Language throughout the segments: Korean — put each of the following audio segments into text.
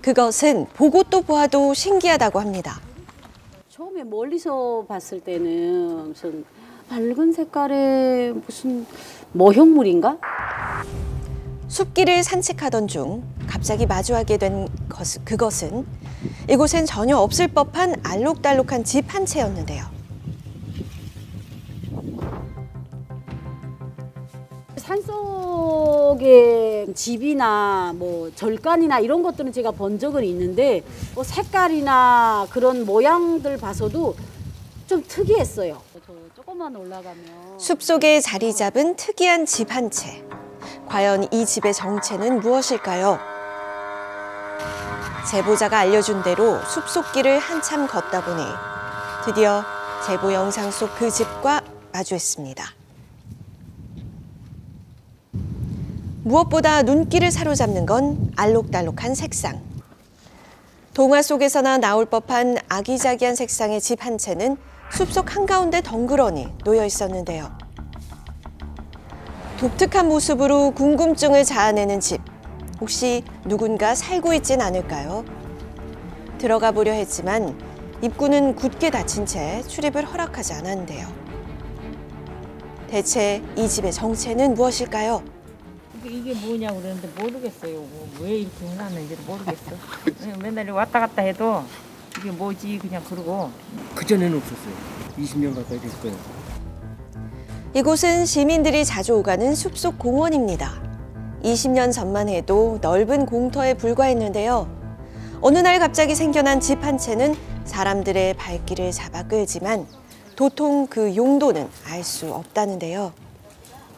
그것은 보고 또 보아도 신기하다고 합니다. 처음에 멀리서 봤을 때는 무슨 밝은 색깔의 무슨 모형물인가? 숲길을 산책하던 중 갑자기 마주하게 된 것, 그것은 이곳엔 전혀 없을 법한 알록달록한 집 한 채였는데요. 산속에 집이나 뭐 절간이나 이런 것들은 제가 본 적은 있는데 뭐 색깔이나 그런 모양들 봐서도 좀 특이했어요. 저 조금만 올라가면 숲속에 자리 잡은 특이한 집 한 채. 과연 이 집의 정체는 무엇일까요? 제보자가 알려준 대로 숲속 길을 한참 걷다 보니 드디어 제보 영상 속 그 집과 마주했습니다. 무엇보다 눈길을 사로잡는 건 알록달록한 색상. 동화 속에서나 나올 법한 아기자기한 색상의 집 한 채는 숲속 한가운데 덩그러니 놓여 있었는데요. 독특한 모습으로 궁금증을 자아내는 집. 혹시 누군가 살고 있진 않을까요? 들어가 보려 했지만 입구는 굳게 닫힌 채 출입을 허락하지 않았는데요. 대체 이 집의 정체는 무엇일까요? 이게, 이게 뭐냐고 그러는데 모르겠어요. 뭐, 왜 이렇게 해놨는지도 모르겠어. 맨날 왔다 갔다 해도 이게 뭐지 그냥 그러고 그전에는 없었어요. 20년 가까이 됐어요. 이곳은 시민들이 자주 오가는 숲속 공원입니다. 20년 전만 해도 넓은 공터에 불과했는데요. 어느 날 갑자기 생겨난 집 한 채는 사람들의 발길을 잡아 끌지만 도통 그 용도는 알 수 없다는데요.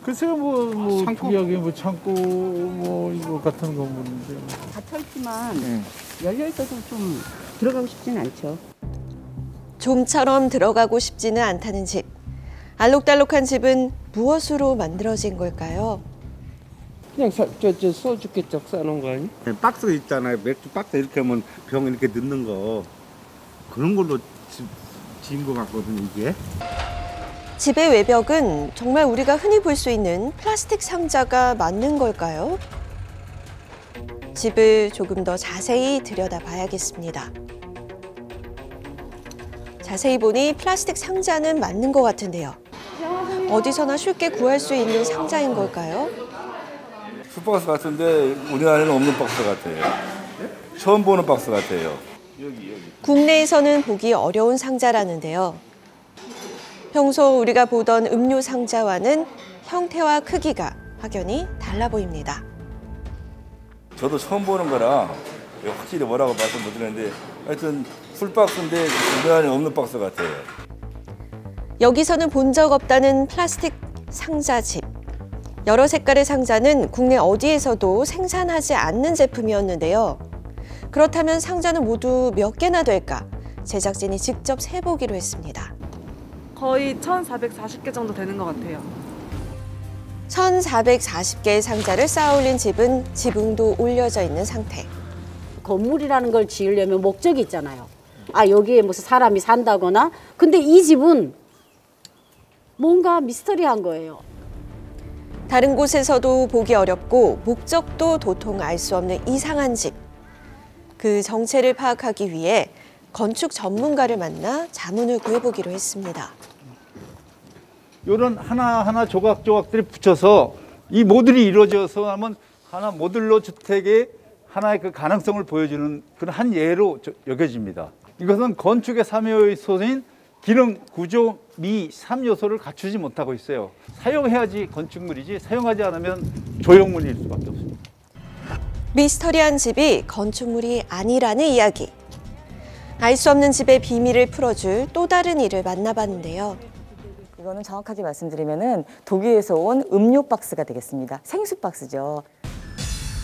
글쎄요 뭐, 뭐 창고? 특이하게 뭐 창고 뭐 이거 같은 건물인데 닫혀있지만 열려있어도 좀 들어가고 싶진 않죠. 좀처럼 들어가고 싶지는 않다는 집. 알록달록한 집은 무엇으로 만들어진 걸까요? 그냥 사, 저, 저 소주 깨쩍 싸놓은 거 아니? 박스 있잖아요. 맥주 박스 이렇게 하면 병 이렇게 넣는 거 그런 걸로 지- 지은 것 같거든요. 이게. 집의 외벽은 정말 우리가 흔히 볼 수 있는 플라스틱 상자가 맞는 걸까요? 집을 조금 더 자세히 들여다봐야겠습니다. 자세히 보니 플라스틱 상자는 맞는 것 같은데요. 어디서나 쉽게 구할 수 있는 상자인 걸까요? 슈박스 같은데 우리나라에는 없는 박스 같아요. 처음 보는 박스 같아요. 국내에서는 보기 어려운 상자라는데요. 평소 우리가 보던 음료 상자와는 형태와 크기가 확연히 달라 보입니다. 저도 처음 보는 거라 확실히 뭐라고 말씀 못 드리는데 하여튼 풀박스인데 우리나라에 없는 박스 같아요. 여기서는 본 적 없다는 플라스틱 상자집. 여러 색깔의 상자는 국내 어디에서도 생산하지 않는 제품이었는데요. 그렇다면 상자는 모두 몇 개나 될까? 제작진이 직접 세보기로 했습니다. 거의 1,440개 정도 되는 것 같아요. 1,440개의 상자를 쌓아 올린 집은 지붕도 올려져 있는 상태. 건물이라는 걸 지으려면 목적이 있잖아요. 아 여기에 무슨 사람이 산다거나 근데 이 집은 뭔가 미스터리한 거예요. 다른 곳에서도 보기 어렵고 목적도 도통 알 수 없는 이상한 집. 그 정체를 파악하기 위해 건축 전문가를 만나 자문을 구해보기로 했습니다. 이런 하나하나 조각조각들이 붙여서 이 모듈이 이루어져서 하면 하나 모듈러 주택의 하나의 그 가능성을 보여주는 그런 한 예로 저- 여겨집니다. 이것은 건축의 삼요소인 기능, 구조, 미, 삼요소를 갖추지 못하고 있어요. 사용해야지 건축물이지 사용하지 않으면 조형물일 수밖에 없습니다. 미스터리한 집이 건축물이 아니라는 이야기. 알 수 없는 집의 비밀을 풀어줄 또 다른 일을 만나봤는데요. 이거는 정확하게 말씀드리면은 독일에서 온 음료 박스가 되겠습니다. 생수 박스죠.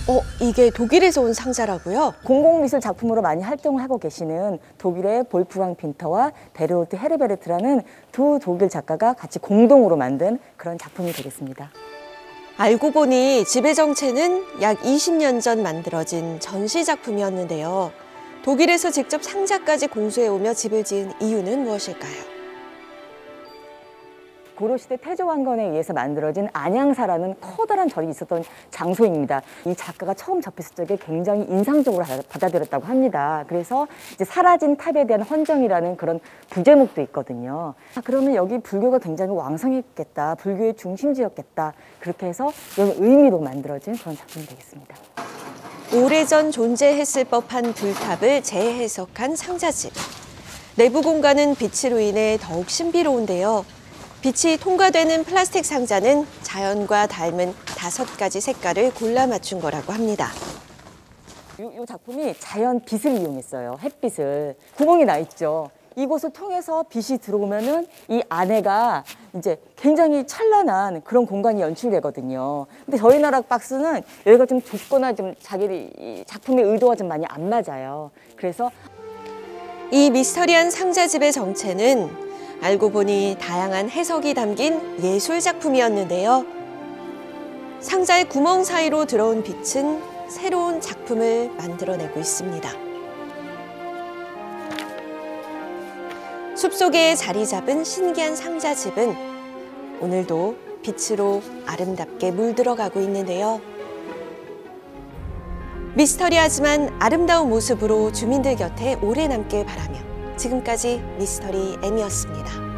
어, 이게 독일에서 온 상자라고요? 공공미술 작품으로 많이 활동을 하고 계시는 독일의 볼프강 빈터와 베르톨트 회르벨트라는 두 독일 작가가 같이 공동으로 만든 그런 작품이 되겠습니다. 알고 보니 집의 정체는 약 20년 전 만들어진 전시 작품이었는데요. 독일에서 직접 상자까지 공수해오며 집을 지은 이유는 무엇일까요? 고려시대 태조왕건에 의해서 만들어진 안양사라는 커다란 절이 있었던 장소입니다. 이 작가가 처음 접했을 적에 굉장히 인상적으로 받아- 받아들였다고 합니다. 그래서 이제 사라진 탑에 대한 헌정이라는 그런 부제목도 있거든요. 아, 그러면 여기 불교가 굉장히 왕성했겠다. 불교의 중심지였겠다. 그렇게 해서 이런 의미로 만들어진 그런 작품이 되겠습니다. 오래전 존재했을 법한 불탑을 재해석한 상자집. 내부 공간은 빛으로 인해 더욱 신비로운데요. 빛이 통과되는 플라스틱 상자는 자연과 닮은 다섯 가지 색깔을 골라 맞춘 거라고 합니다. 이, 이 작품이 자연 빛을 이용했어요. 햇빛을. 구멍이 나 있죠. 이곳을 통해서 빛이 들어오면은 이 안에가 이제 굉장히 찬란한 그런 공간이 연출되거든요. 근데 저희 나라 박스는 여기가 좀 좁거나 좀 자기 이 작품의 의도와 좀 많이 안 맞아요. 그래서 이 미스터리한 상자집의 정체는 알고 보니 다양한 해석이 담긴 예술 작품이었는데요. 상자의 구멍 사이로 들어온 빛은 새로운 작품을 만들어내고 있습니다. 숲속에 자리 잡은 신기한 상자집은 오늘도 빛으로 아름답게 물들어가고 있는데요. 미스터리하지만 아름다운 모습으로 주민들 곁에 오래 남길 바라며 지금까지 미스터리 M이었습니다.